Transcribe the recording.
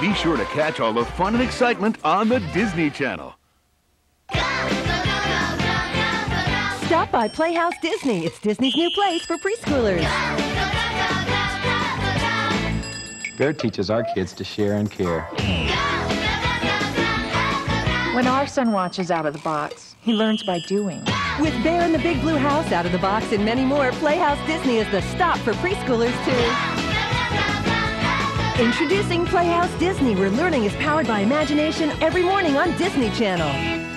Be sure to catch all the fun and excitement on the Disney Channel. Stop by Playhouse Disney. It's Disney's new place for preschoolers. Bear teaches our kids to share and care. When our son watches out of the box, he learns by doing. With Bear in the Big Blue House, Out of the Box, and many more, Playhouse Disney is the stop for preschoolers, too. Introducing Playhouse Disney, where learning is powered by imagination every morning on Disney Channel.